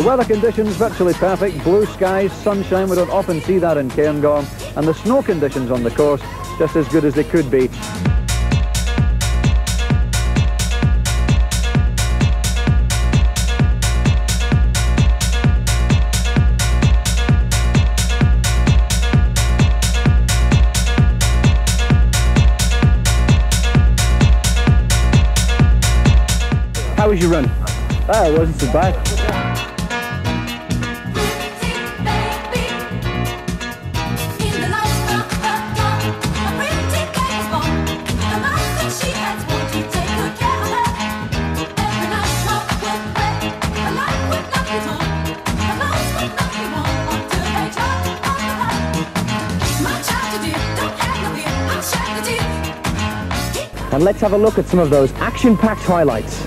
The weather conditions virtually perfect, blue skies, sunshine, we don't often see that in Cairngorm, and the snow conditions on the course just as good as they could be. How was your run? Ah, it wasn't so bad. And let's have a look at some of those action-packed highlights.